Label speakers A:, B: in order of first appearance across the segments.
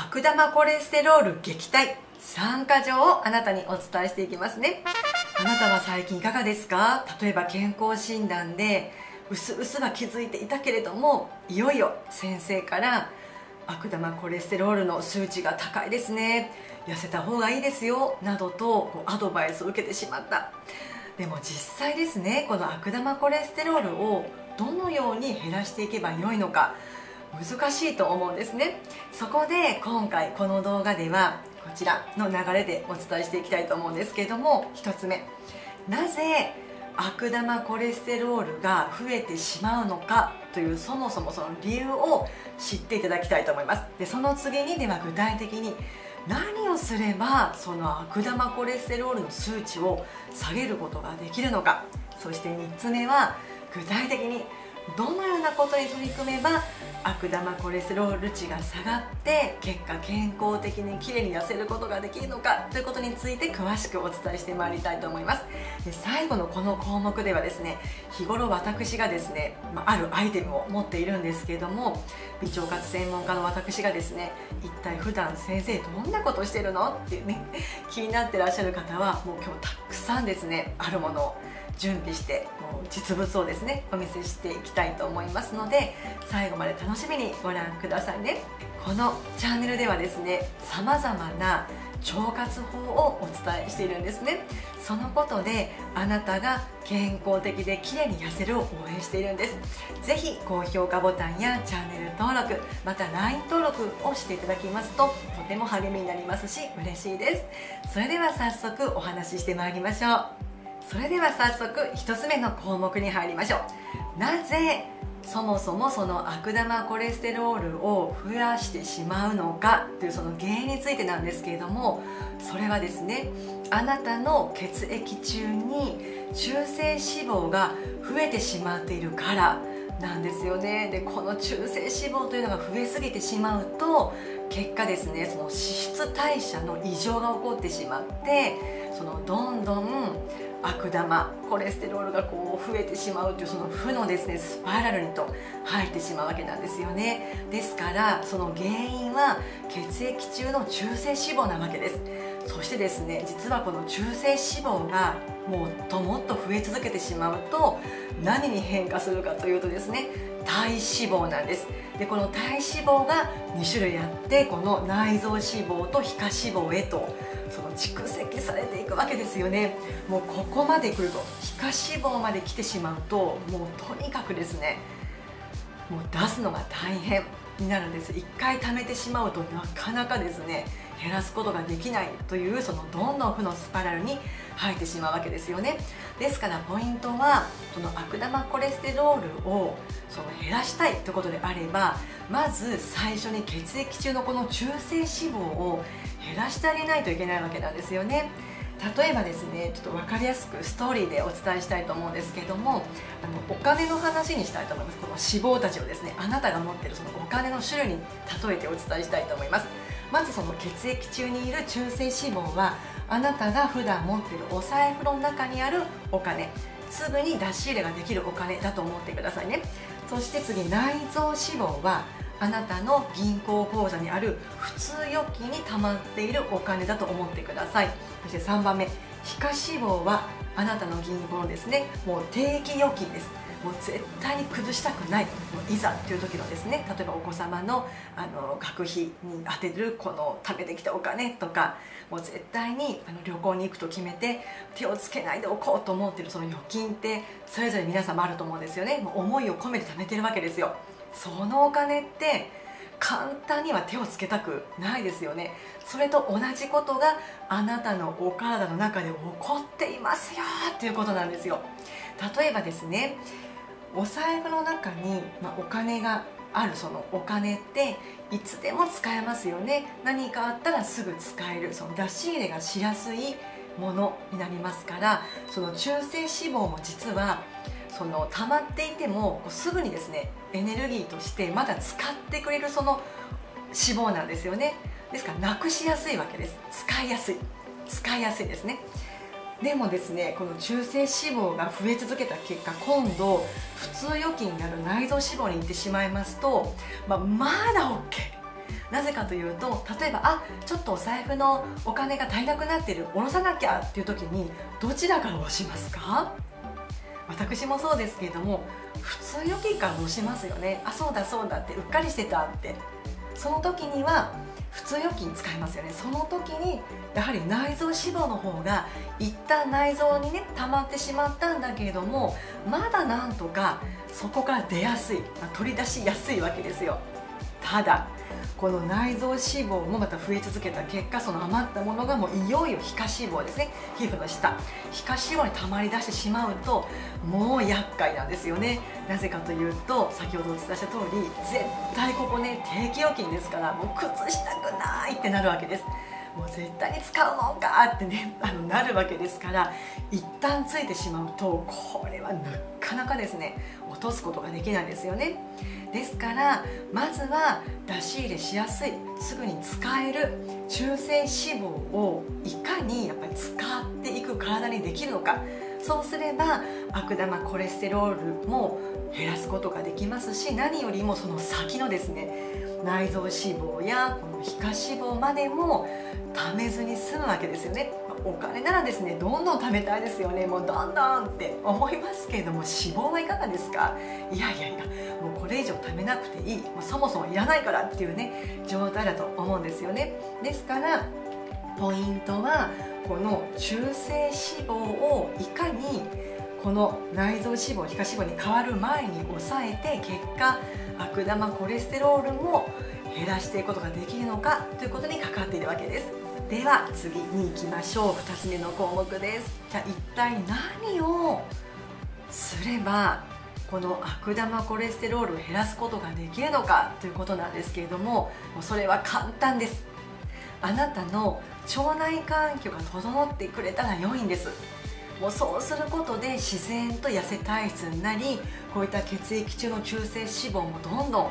A: 悪玉コレステロール撃退。3か条をあなたにお伝えしていきますね。あなたは最近いかがですか？例えば健康診断でうすうすは気づいていたけれどもいよいよ先生から悪玉コレステロールの数値が高いですね。痩せた方がいいですよ。などとアドバイスを受けてしまった。でも実際ですねこの悪玉コレステロールをどのように減らしていけばよいのか。難しいと思うんですね。そこで今回この動画ではこちらの流れでお伝えしていきたいと思うんですけれども1つ目。なぜ悪玉コレステロールが増えてしまうのかというそもそもその理由を知っていただきたいと思います。でその次にでは具体的に何をすればその悪玉コレステロールの数値を下げることができるのか。そして3つ目は具体的にどのようなことに取り組めば悪玉コレステロール値が下がって結果健康的にきれいに痩せることができるのかということについて詳しくお伝えしてまいりたいと思います。で最後のこの項目ではですね日頃私がですね、まあ、るアイテムを持っているんですけれども微腸活専門家の私がですね一体普段先生どんなことしてるのっていうね気になってらっしゃる方はもう今日たくさんですねあるものを準備して実物をですねお見せしていきたいと思いますので最後まで楽しみにご覧くださいね。このチャンネルではですねさまざまな腸活法をお伝えしているんですね。そのことであなたが健康的で綺麗に痩せるを応援しているんです。ぜひ高評価ボタンやチャンネル登録また LINE 登録をしていただきますととても励みになりますし嬉しいです。それでは早速お話ししてまいりましょう。それでは早速1つ目の項目に入りましょう。なぜそもそもその悪玉コレステロールを増やしてしまうのかというその原因についてなんですけれどもそれはですねあなたの血液中に中性脂肪が増えてしまっているからなんですよね。でこの中性脂肪というのが増えすぎてしまうと結果ですねその脂質代謝の異常が起こってしまってそのどんどん悪玉コレステロールがこう増えてしまうというその負のですねスパイラルにと入ってしまうわけなんですよね。ですからその原因は血液中の中性脂肪なわけです。そしてですね実はこの中性脂肪がもっともっと増え続けてしまうと何に変化するかというとですね体脂肪なんです。でこの体脂肪が2種類あってこの内臓脂肪と皮下脂肪へとその蓄積されていくわけですよね。もうここまで来ると皮下脂肪まで来てしまうともうとにかくですねもう出すのが大変になるんです。1回貯めてしまうとなかなかですね減らすことができないというそのどんどん負のスパイラルに入ってしまうわけですよね。ですからポイントはその悪玉コレステロールをその減らしたいということであればまず最初に血液中のこの中性脂肪を減らしてあげないといけないわけなんですよね。例えばですねちょっと分かりやすくストーリーでお伝えしたいと思うんですけどもあのお金の話にしたいと思います。この脂肪たちをですねあなたが持ってるそのお金の種類に例えてお伝えしたいと思います。まずその血液中にいる中性脂肪はあなたが普段持っているお財布の中にあるお金。すぐに出し入れができるお金だと思ってくださいね。そして次内臓脂肪はあなたの銀行口座にある普通預金に溜まっているお金だと思ってください。そして3番目皮下脂肪はあなたの銀行のですねもう定期預金です。もう絶対に崩したくないいざという時のですね例えばお子様のあの学費に充てるこの貯めてきたお金とかもう絶対にあの旅行に行くと決めて手をつけないでおこうと思ってるその預金ってそれぞれ皆様あると思うんですよね。もう思いを込めて貯めてるわけですよ。そのお金って簡単には手をつけたくないですよね。それと同じことがあなたのお体の中で起こっていますよっていうことなんですよ。例えばですねお財布の中に、ま、お金があるそのお金っていつでも使えますよね。何かあったらすぐ使える。その出し入れがしやすいものになりますからその中性脂肪も実はその溜まっていてもすぐにですねエネルギーとしてまだ使ってくれるその脂肪なんですよね。ですからなくしやすいわけです。使いやすい。使いやすいですね。でもですねこの中性脂肪が増え続けた結果今度普通預金になる内臓脂肪に行ってしまいますと、まあ、まだ OK なぜかというと例えばあちょっとお財布のお金が足りなくなってる下ろさなきゃっていう時にどちらから下ろしますか？私もそうですけれども普通預金から下ろしますよね。あそうだそうだってうっかりしてたって。その時には普通預金使いますよね。その時にやはり内臓脂肪の方が一旦内臓にね溜まってしまったんだけれどもまだなんとかそこから出やすい、ま、取り出しやすいわけですよ。ただこの内臓脂肪もまた増え続けた結果その余ったものがもういよいよ皮下脂肪ですね。皮膚の下。皮下脂肪に溜まり出してしまうともう厄介なんですよね。なぜかというと先ほどお伝えした通り絶対ここね定期預金ですからもう崩したくないってなるわけです。もう絶対に使うもんかってねあのなるわけですから一旦ついてしまうとこれはなかなかですね落とすことができないんですよね。ですからまずは出し入れしやすいすぐに使える中性脂肪をいかにやっぱり使っていく体にできるのか。そうすれば悪玉コレステロールも減らすことができますし何よりもその先のですね内臓脂肪やこの皮下脂肪までも貯めずに済むわけですよね。お金ならですねどんどん貯めたいですよね。もうどんどんって思いますけれども脂肪はいかがですか？いやいやいやもうこれ以上貯めなくていい。もうそもそもいらないからっていうね状態だと思うんですよね。ですからポイントはこの中性脂肪をいかにこの内臓脂肪皮下脂肪に変わる前に抑えて結果悪玉コレステロールも減らしていくことができるのかということに関わっているわけです。では次に行きましょう。2つ目の項目です。じゃあ一体何をすればこの悪玉コレステロールを減らすことができるのかということなんですけれどももうそれは簡単です。あなたの腸内環境が整ってくれたら良いんです。もうそうすることで自然と痩せ体質になりこういった血液中の中性脂肪もどんどん減っ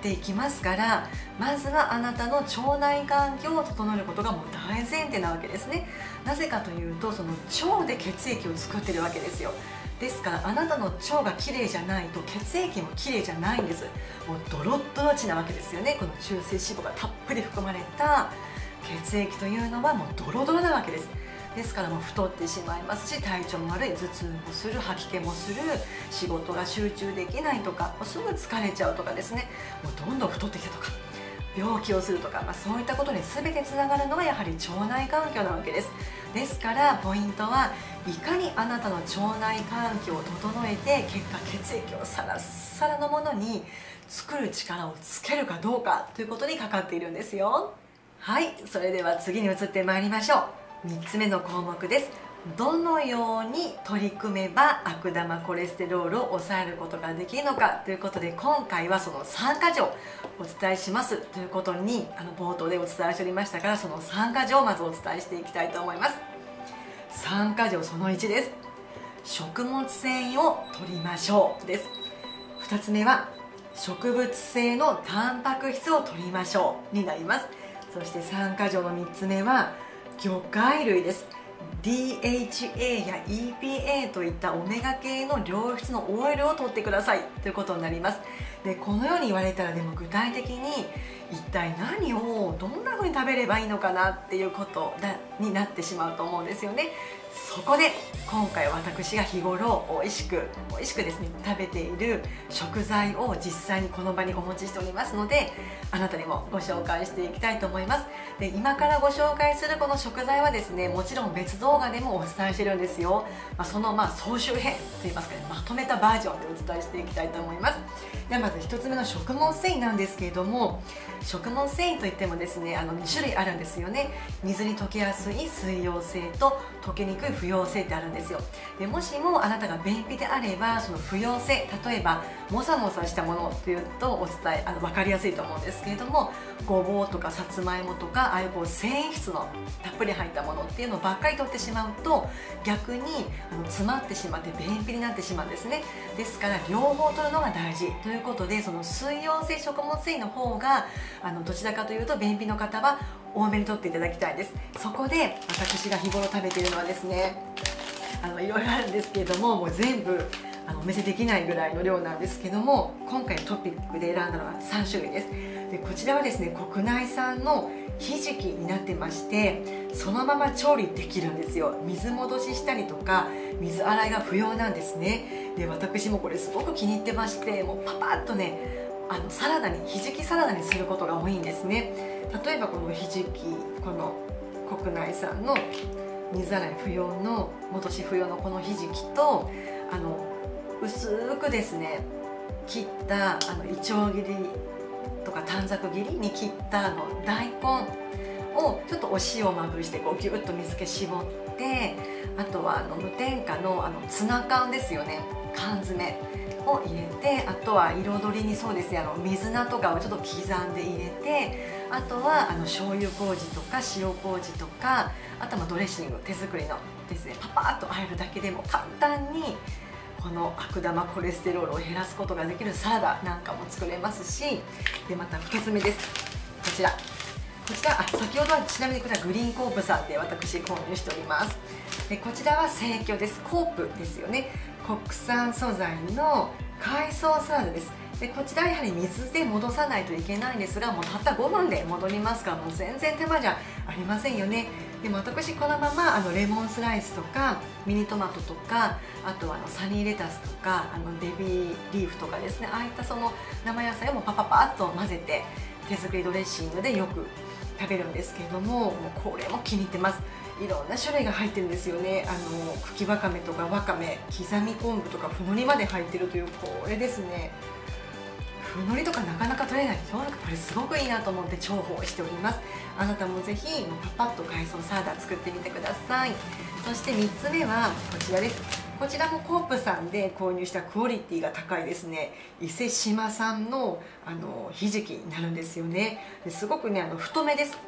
A: ていきますからまずはあなたの腸内環境を整えることがもう大前提なわけですね。なぜかというとその腸で血液を作ってるわけですよ。ですからあなたの腸がきれいじゃないと血液もきれいじゃないんです。もうドロッドロチなわけですよね。この中性脂肪がたっぷり含まれた血液というのはもうドロドロなわけです。ですからもう太ってしまいますし体調も悪い頭痛もする吐き気もする仕事が集中できないとかもうすぐ疲れちゃうとかですね。もうどんどん太ってきたとか病気をするとか、まあ、そういったことに全てつながるのがやはり腸内環境なわけです。ですからポイントはいかにあなたの腸内環境を整えて結果血液をサラッサラのものに作る力をつけるかどうかということにかかっているんですよ。はいそれでは次に移ってまいりましょう。3つ目の項目です。どのように取り組めば悪玉コレステロールを抑えることができるのかということで今回はその3か条お伝えしますということにあの冒頭でお伝えしておりましたからその3か条をまずお伝えしていきたいと思います。3か条その1です食物繊維を取りましょうです。2つ目は植物性のタンパク質を取りましょうになります。そして3か条の3つ目は魚介類です。DHA や EPA といったオメガ系の良質のオイルを取ってください。ということになります。でこのように言われたらでも具体的に一体何をどんな風に食べればいいのかなっていうことだになってしまうと思うんですよね。そこで今回私が日頃美味しく美味しくですね食べている食材を実際にこの場にお持ちしておりますのであなたにもご紹介していきたいと思います。で今からご紹介するこの食材はですねもちろん別動画でもお伝えしてるんですよ、まあ、そのまあ総集編といいますかねまとめたバージョンでお伝えしていきたいと思います。ではまず1つ目の食物繊維なんですけれども食物繊維といってもですねあの2種類あるんですよね。水に溶けやすい水溶性と溶けにくい不溶性ってあるんですよ。でもしもあなたが便秘であればその不溶性例えばもさもさしたものというとお伝えあの分かりやすいと思うんですけれどもごぼうとかさつまいもとかああいうこう繊維質のたっぷり入ったものっていうのばっかり取ってしまうと逆にあの詰まってしまって便秘になってしまうんですね。ですから両方取るのが大事。ということでその水溶性食物繊維の方があのどちらかというと便秘の方は多めにとっていただきたいです。そこで私が日頃食べているのはですねあのいろいろあるんですけれどももう全部あのお見せできないぐらいの量なんですけども今回トピックで選んだのは3種類です。でこちらはですね国内産のひじきになってましてそのまま調理できるんですよ。水戻ししたりとか水洗いが不要なんですね。で私もこれすごく気に入ってましてもうパパッとねあのサラダにひじきサラダにすることが多いんですね。例えばこのひじきこの国内産の水洗い不要の戻し不要のこのひじきとあの薄くですね切ったあのいちょう切りとか短冊切りに切ったあの大根をちょっとお塩をまぶしてこうギュッと水気絞ってあとはあの無添加のあのツナ缶ですよね。缶詰。を入れてあとは彩りにそうですねあの水菜とかをちょっと刻んで入れてあとはあの醤油麹とか塩麹とかあとはドレッシング手作りのですねパパッとあえるだけでも簡単にこの悪玉コレステロールを減らすことができるサラダなんかも作れますしでまた2つ目です。こちら。こちらあ先ほどはちなみにこちらグリーンコープさんで私購入しております。でこちらは生協です。コープですよね。国産素材の海藻サラダです。でこちらやはり水で戻さないといけないんですがもうたった5分で戻りますか。らもう全然手間じゃありませんよね。でも私このままあのレモンスライスとかミニトマトとかあとはあのサニーレタスとかあのベビーリーフとかですね。ああいったその生野菜をもパパパッと混ぜて手作りドレッシングでよく食べるんですけれどももうこれも気に入ってます。いろんな種類が入ってるんですよね。あの茎わかめとかわかめ刻み昆布とかふのりまで入ってるというこれですね。ふのりとかなかなか取れない。今日これすごくいいなと思って重宝しております。あなたもぜひパパッと海藻サラダ作ってみてください。そして3つ目はこちらです。こちらもコープさんで購入したクオリティが高いですね。伊勢志摩産のあのひじきになるんですよね。すごくねあの太めです。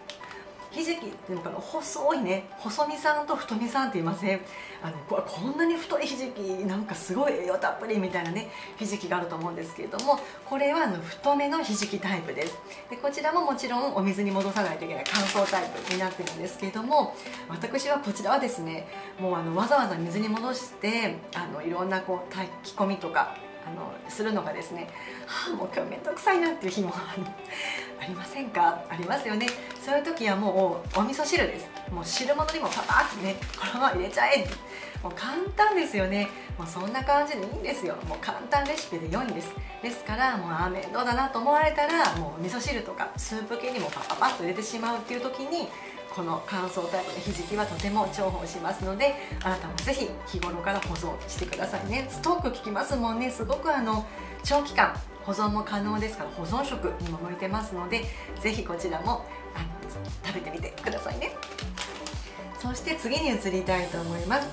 A: ひじきっていうのかな細いね。細身さんと太身さんって言いません？あのこんなに太いひじきなんかすごい栄養たっぷりみたいなねひじきがあると思うんですけれどもこれはあの太めのひじきタイプです。でこちらももちろんお水に戻さないといけない乾燥タイプになってるんですけれども私はこちらはですねもうあのわざわざ水に戻してあのいろんなこう炊き込みとかあのするのがですね、はあ、もう今日面倒くさいなっていう日もありませんか？ありますよね。そういう時はもうお味噌汁です。もう汁物にもパパッとねこのまま入れちゃえ。もう簡単ですよね。もうそんな感じでいいんですよ。もう簡単レシピで良いんです。ですからもうあ面倒だなと思われたらもう味噌汁とかスープ系にもパパパッと入れてしまうっていう時にこの乾燥タイプのひじきはとても重宝しますのであなたもぜひ日頃から保存してくださいね。ストック効きますもんね。すごくあの長期間保存も可能ですから保存食にも向いてますのでぜひこちらも食べてみてくださいね。そして次に移りたいと思います。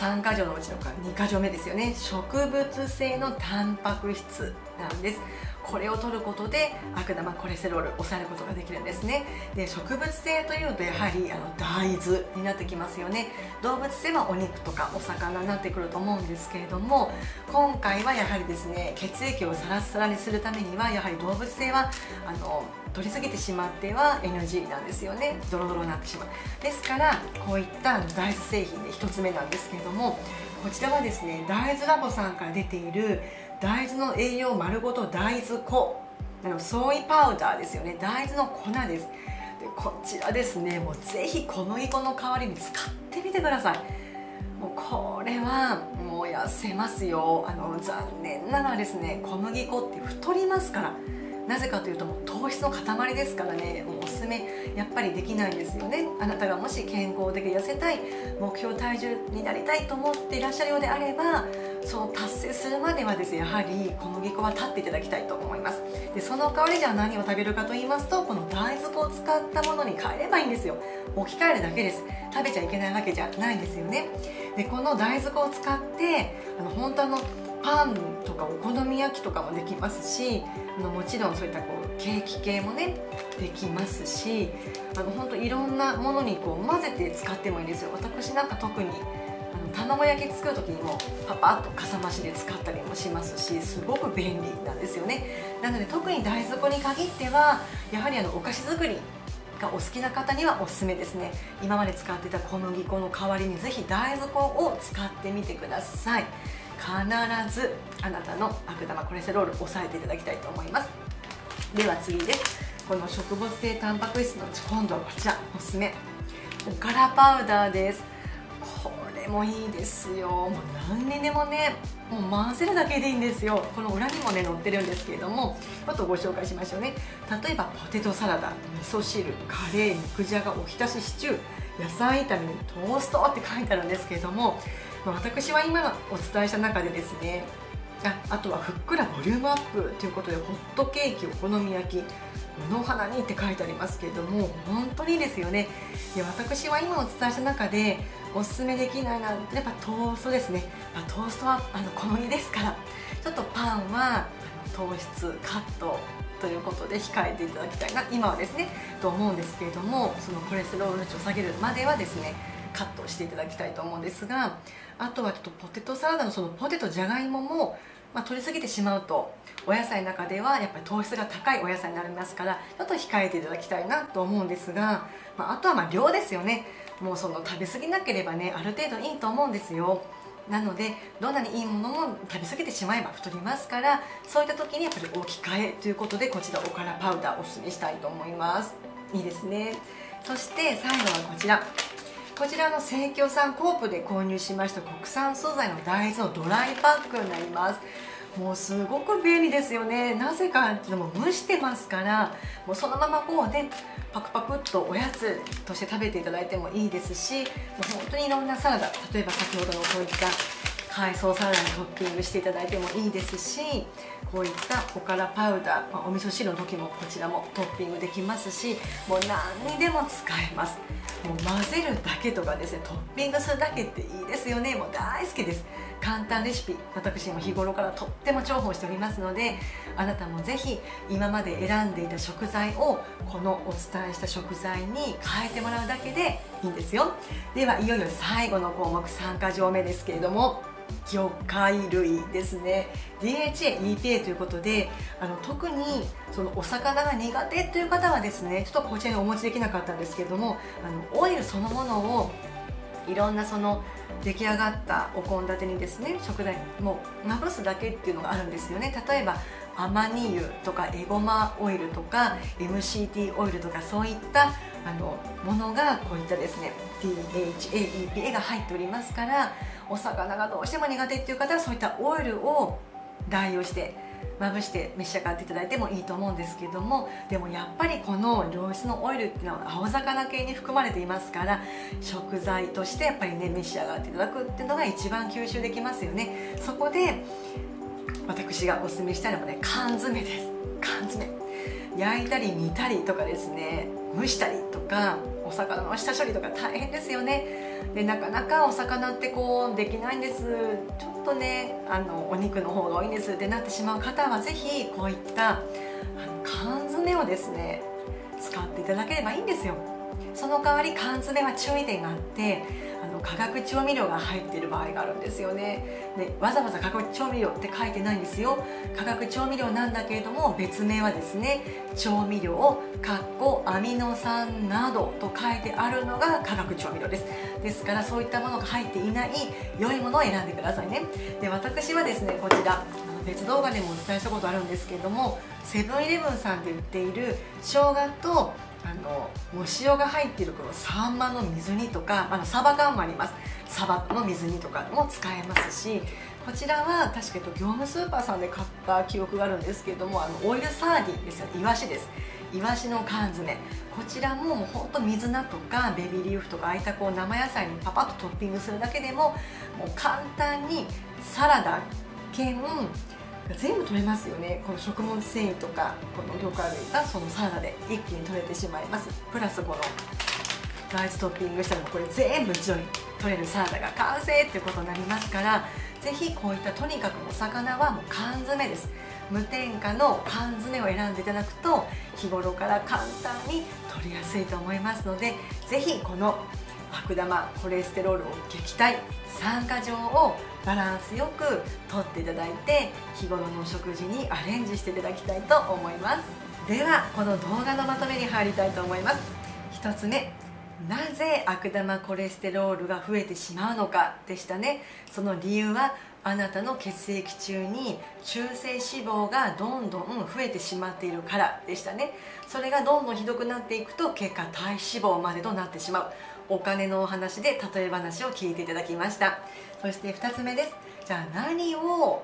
A: 3箇条のうちの2箇条目ですよね。植物性のタンパク質。なんです。これを取ることで悪玉コレステロールを抑えることができるんですね。で植物性というとやはりあの大豆になってきますよね。動物性はお肉とかお魚になってくると思うんですけれども今回はやはりですね血液をサラサラにするためにはやはり動物性はあの取りすぎてしまっては NG なんですよね。ドロドロになってしまう。ですからこういった大豆製品で1つ目なんですけれどもこちらはですね大豆ラボさんから出ている大豆の栄養丸ごと大豆粉。あのソイパウダーですよね。大豆の粉です。でこちらですね。もうぜひ小麦粉の代わりに使ってみてください。もうこれはもう痩せますよ。あの残念ながらですね小麦粉って太りますから。なぜかというともう糖質の塊ですからねもうおすすめやっぱりできないんですよね。あなたがもし健康的痩せたい目標体重になりたいと思っていらっしゃるようであればその達成するまではですねやはり小麦粉は立っていただきたいと思います。でその代わりじゃあ何を食べるかと言いますとこの大豆粉を使ったものに変えればいいんですよ。置き換えるだけです。食べちゃいけないわけじゃないんですよね。でこの大豆粉を使ってあの本当のンとかお好み焼きとかもできますしあのもちろんそういったこうケーキ系もねできますしあの本当いろんなものにこう混ぜて使ってもいいんですよ。私なんか特にあの卵焼き作る時にもパパッとかさ増しで使ったりもしますしすごく便利なんですよね。なので特に大豆粉に限ってはやはりあのお菓子作りがお好きな方にはおすすめですね。今まで使ってた小麦粉の代わりにぜひ大豆粉を使ってみてください。必ずあなたの悪玉コレステロールを抑えていただきたいと思います。では次です。この植物性タンパク質の今度はこちらおすすめ。おからパウダーです。これもいいですよ。もう何にでもねもう混ぜるだけでいいんですよ。この裏にもね載ってるんですけれどもちょっとご紹介しましょうね。例えばポテトサラダ味噌汁カレー肉じゃがおひたしシチュー野菜炒めにトーストって書いてあるんですけれども私は今お伝えした中でですねああとはふっくらボリュームアップということでホットケーキお好み焼き野花にって書いてありますけれども本当にいいですよね。で私は今お伝えした中でおすすめできないなやっぱトーストですね、まあ、トーストはあの小麦ですからちょっとパンは糖質カットということで控えていただきたいな今はですねと思うんですけれどもそのコレステロール値を下げるまではですねカットしていただきたいと思うんですがあとはちょっとポテトサラダのそのポテトじゃがいももまあ、取りすぎてしまうとお野菜の中ではやっぱり糖質が高いお野菜になりますからちょっと控えていただきたいなと思うんですが、まあ、あとはま量ですよね。もうその食べ過ぎなければねある程度いいと思うんですよ。なのでどんなにいいものも食べ過ぎてしまえば太りますからそういった時にやっぱり置き換えということでこちらおからパウダーおすすめしたいと思います。いいですね。そして最後はこちら。こちらの生協さんコープで購入しました国産素材の大豆のドライパックになります。もうすごく便利ですよね。なぜかっていうのも蒸してますからもうそのままこうねパクパクっとおやつとして食べていただいてもいいですしもう本当にいろんなサラダ例えば先ほどのこういった海藻サラダにトッピングしていただいてもいいですしこういったおからパウダー、まあ、お味噌汁の時もこちらもトッピングできますしもう何にでも使えます。もう混ぜるだけとかですねトッピングするだけっていいですよね。もう大好きです。簡単レシピ私も日頃からとっても重宝しておりますのであなたもぜひ今まで選んでいた食材をこのお伝えした食材に変えてもらうだけでいいんですよ。ではいよいよ最後の項目3か条目ですけれども魚介類ですね。DHA、EPA ということであの特にそのお魚が苦手という方はですねちょっとこちらにお持ちできなかったんですけれどもあのオイルそのものをいろんなその出来上がったお献立にですね食材もうまぶすだけっていうのがあるんですよね。例えばアマニ油とかエゴマオイルとか MCT オイルとかそういったあのものがこういったですね DHA、EPA が入っておりますからお魚がどうしても苦手っていう方はそういったオイルを代用してまぶして召し上がっていただいてもいいと思うんですけどもでもやっぱりこの良質のオイルっていうのは青魚系に含まれていますから食材としてやっぱりね召し上がっていただくっていうのが一番吸収できますよね。そこで私がおすすめしたいのはね缶詰です。缶詰。焼いたり煮たりとかですね蒸したりとかお魚の下処理とか大変ですよね。でなかなかお魚ってこうできないんです。ちょっとねあのお肉の方が多いんです。ってなってしまう方は是非こういったあの缶詰をですね使っていただければいいんですよ。その代わり缶詰は注意点があってあの化学調味料が入っている場合があるんですよね。でわざわざ化学調味料って書いてないんですよ。化学調味料なんだけれども別名はですね調味料かっこアミノ酸などと書いてあるのが化学調味料です。ですからそういったものが入っていない良いものを選んでくださいね。で私はですねこちら別動画でもお伝えしたことあるんですけれどもセブンイレブンさんで売っている生姜とあのもう塩が入っているこのサンマの水煮とかあのサバ缶もあります。サバの水煮とかも使えますしこちらは確か業務スーパーさんで買った記憶があるんですけれどもあのオイルサーディンですよ。イワシです。イワシの缶詰。こちらももうほんと水菜とかベビーリーフとかああいったこう生野菜にパパッとトッピングするだけでももう簡単にサラダ兼全部取れますよね。この食物繊維とかこの魚介類がそのサラダで一気に取れてしまいます。プラスこの大豆トッピングしたらこれ全部一度に取れるサラダが完成っていうことになりますからぜひこういったとにかくお魚はもう缶詰です。無添加の缶詰を選んでいただくと日頃から簡単に取りやすいと思いますのでぜひこの悪玉コレステロールを撃退。酸化状をバランスよくとっていただいて日頃のお食事にアレンジしていただきたいと思います。ではこの動画のまとめに入りたいと思います。1つ目なぜ悪玉コレステロールが増えてしまうのかでしたね。その理由はあなたの血液中に中性脂肪がどんどん増えてしまっているからでしたね。それがどんどんひどくなっていくと結果体脂肪までとなってしまう。お金のお話で例え話を聞いていただきました。そして2つ目です。じゃあ何を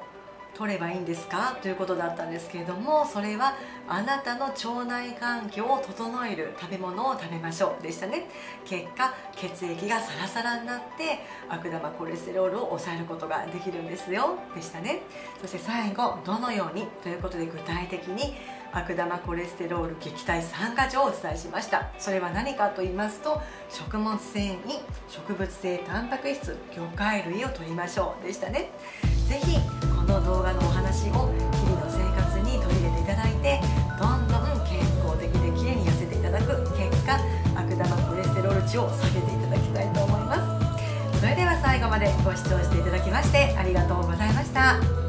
A: 取ればいいんですか？ということだったんですけれどもそれはあなたの腸内環境を整える食べ物を食べましょうでしたね。結果血液がサラサラになって悪玉コレステロールを抑えることができるんですよ。でしたね。そして最後どのように？ということで具体的に悪玉コレステロール撃退3か条をお伝えしました。それは何かと言いますと食物繊維植物性タンパク質魚介類を取りましょうでしたね。是非この動画のお話を日々の生活に取り入れていただいてどんどん健康的で綺麗に痩せていただく結果悪玉コレステロール値を下げていただきたいと思います。それでは最後までご視聴していただきましてありがとうございました。